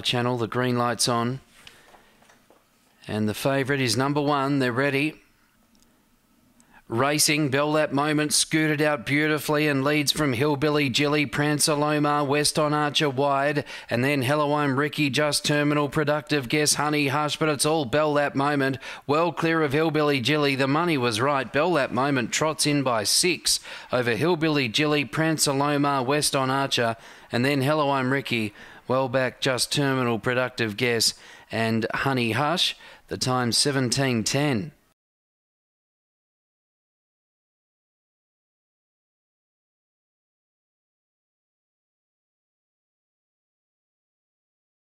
channel. The green light's on. And the favourite is number one. They're ready. Racing, Bell that moment, scooted out beautifully and leads from Hillbilly Jilly, Prancer Lomar, West on Archer wide, and then Hello I'm Ricky, Just Terminal, Productive Guess, Honey Hush, but it's all Bell that moment. Well clear of Hillbilly Jilly, the money was right. Bell that moment trots in by six over Hillbilly Jilly, Prancer Lomar, West on Archer, and then Hello I'm Ricky, well back, Just Terminal, Productive Guess, and Honey Hush. The time 1710.